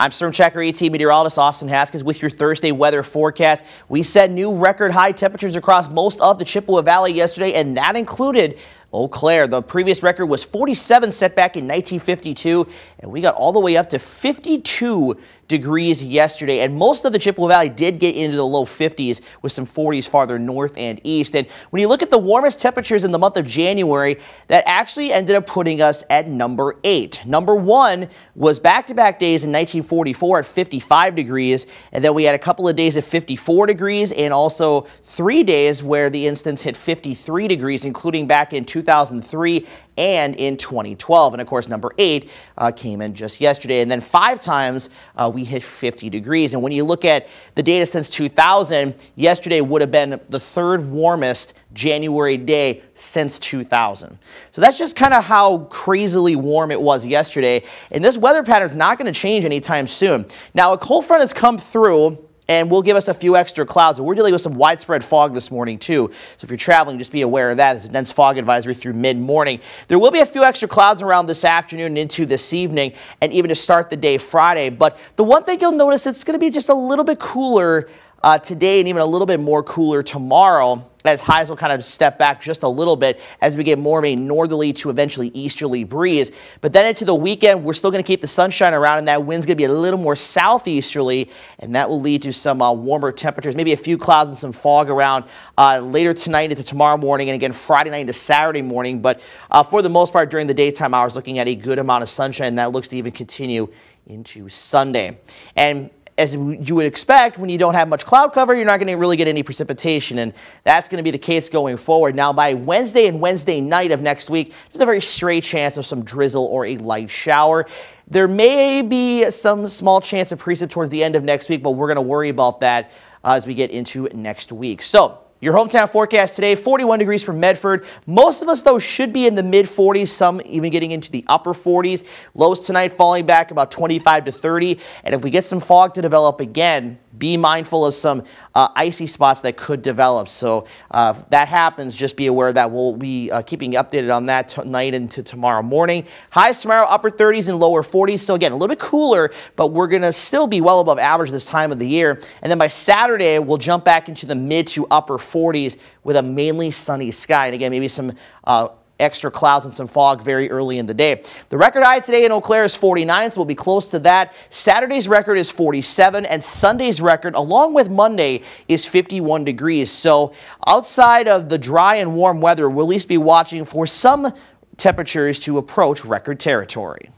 I'm Storm Tracker AT meteorologist Austin Haskins with your Thursday weather forecast. We set new record high temperatures across most of the Chippewa Valley yesterday, and that included Eau Claire. The previous record was 47 set back in 1952, and we got all the way up to 52 degrees yesterday, and most of the Chippewa Valley did get into the low 50s with some 40s farther north and east. And when you look at the warmest temperatures in the month of January, that actually ended up putting us at number eight. Number one was back-to-back -back days in 1944 at 55 degrees, and then we had a couple of days at 54 degrees, and also three days where the instance hit 53 degrees, including back in 2003 and in 2012. And of course, number eight uh, came in just yesterday. And then five times uh, we hit 50 degrees. And when you look at the data since 2000, yesterday would have been the third warmest January day since 2000. So that's just kind of how crazily warm it was yesterday. And this weather pattern is not going to change anytime soon. Now, a cold front has come through and will give us a few extra clouds. we're dealing with some widespread fog this morning too. So if you're traveling, just be aware of that. It's a dense fog advisory through mid-morning. There will be a few extra clouds around this afternoon into this evening and even to start the day Friday. But the one thing you'll notice, it's going to be just a little bit cooler uh, today and even a little bit more cooler tomorrow as highs will kind of step back just a little bit as we get more of a northerly to eventually easterly breeze. But then into the weekend, we're still going to keep the sunshine around, and that wind's going to be a little more southeasterly, and that will lead to some uh, warmer temperatures, maybe a few clouds and some fog around uh, later tonight into tomorrow morning, and again Friday night into Saturday morning. But uh, for the most part, during the daytime hours, looking at a good amount of sunshine, and that looks to even continue into Sunday. And as you would expect, when you don't have much cloud cover, you're not going to really get any precipitation, and that's going to be the case going forward. Now, by Wednesday and Wednesday night of next week, there's a very straight chance of some drizzle or a light shower. There may be some small chance of precip towards the end of next week, but we're going to worry about that uh, as we get into next week. So, your hometown forecast today, 41 degrees for Medford. Most of us, though, should be in the mid 40s, some even getting into the upper 40s. Lows tonight falling back about 25 to 30. And if we get some fog to develop again, be mindful of some uh, icy spots that could develop. So uh, that happens, just be aware that we'll be uh, keeping you updated on that tonight into tomorrow morning. Highs tomorrow, upper 30s and lower 40s. So again, a little bit cooler, but we're going to still be well above average this time of the year. And then by Saturday, we'll jump back into the mid to upper 40s with a mainly sunny sky. And again, maybe some uh, extra clouds and some fog very early in the day. The record high today in Eau Claire is 49, so we'll be close to that. Saturday's record is 47, and Sunday's record, along with Monday, is 51 degrees. So outside of the dry and warm weather, we'll at least be watching for some temperatures to approach record territory.